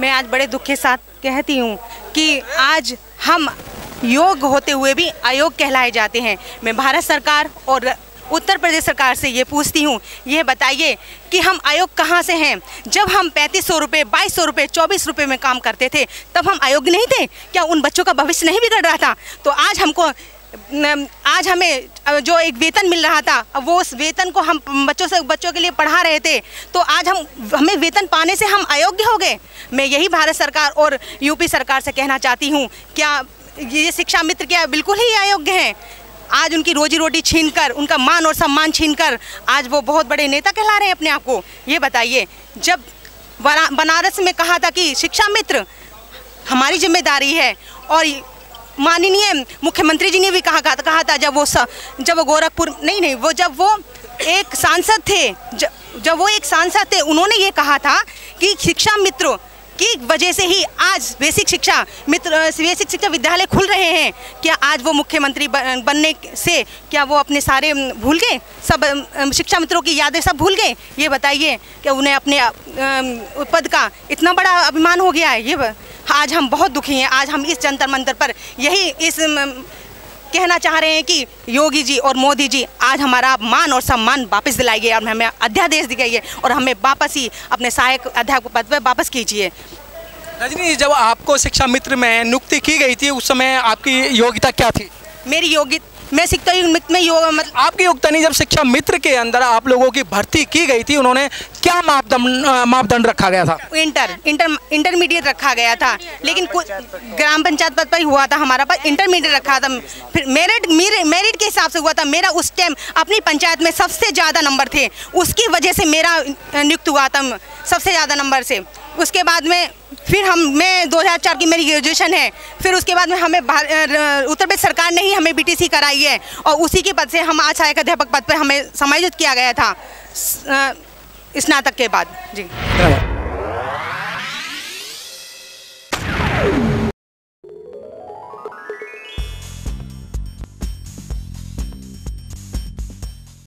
मैं आज बड़े दुख के साथ कहती हूँ कि आज हम योग होते हुए भी अयोग कहलाए जाते हैं। मैं भारत सरकार और उत्तर प्रदेश सरकार से ये पूछती हूँ, ये बताइए कि हम आयोग कहाँ से हैं? जब हम पैंतीस सौ रुपये, बाईस सौ रुपये, चौबीस रुपये में काम करते थे, तब हम आयोग नहीं थे? क्या उन बच्चों का भविष्य नहीं बिगड़ रहा था? तो आज हमको आज हमें जो एक वेतन मिल रहा था वो उस वेतन को हम बच्चों से, बच्चों के लिए पढ़ा रहे थे तो आज हम, हमें वेतन पाने से हम अयोग्य हो गए। मैं यही भारत सरकार और यूपी सरकार से कहना चाहती हूँ, क्या ये शिक्षा मित्र क्या बिल्कुल ही अयोग्य हैं? आज उनकी रोजी रोटी छीन कर उनका मान और सम्मान छीन कर आज वो बहुत बड़े नेता कहला रहे हैं अपने आप को। ये बताइए, जब बनारस में कहा था कि शिक्षा मित्र हमारी ज़िम्मेदारी है और माननीय मुख्यमंत्री जी ने भी कहा कहा था जब वो स, जब गोरखपुर नहीं नहीं वो जब वो एक सांसद थे जब जब वो एक सांसद थे उन्होंने ये कहा था कि शिक्षा मित्रों की वजह से ही आज बेसिक शिक्षा मित्र बेसिक शिक्षा विद्यालय खुल रहे हैं। क्या आज वो मुख्यमंत्री बनने से क्या वो अपने सारे भूल गए? सब शिक्षा मित्रों की यादें सब भूल गए? ये बताइए कि उन्हें अपने पद का इतना बड़ा अभिमान हो गया है ये आज हम बहुत दुखी हैं। आज हम इस जंतर मंतर पर यही इस कहना चाह रहे हैं कि योगी जी और मोदी जी आज हमारा मान और सम्मान वापस दिलाइए और हमें अध्यादेश दी गई है और हमें वापस ही अपने सहायक अध्यापक पद पर वापस कीजिए। रजनी जब आपको शिक्षा मित्र में नियुक्ति की गई थी उस समय आपकी योग्यता क्या थी? मेरी योग्य मैं शिक्षा मित्र में योग मतलब आपकी योग्यता नहीं जब शिक्षा मित्र के अंदर आप लोगों की भर्ती की गई थी उन्होंने क्या मापदंड मापदंड रखा गया था? इंटर इंटर इंटरमीडिएट रखा गया था। लेकिन ग्राम पंचायत पद पर हुआ था हमारा पर इंटरमीडिएट रखा था। फिर मेरिट मेरिट के हिसाब से हुआ था। मेरा उस टाइम अपनी पंचायत में सबसे ज़्यादा नंबर थे। उसकी वजह से मेरा नियुक्त हुआ था सबसे ज़्यादा नंबर से। उसके बाद में फिर हम, मैं 2004 की मेरी ग्रेजुएशन है, फिर उसके बाद में हमें उत्तर प्रदेश सरकार ने ही हमें बीटीसी कराई है और उसी के पद से हम आज सहायक अध्यापक पद पर हमें समायोजित किया गया था स्नातक के बाद। जी।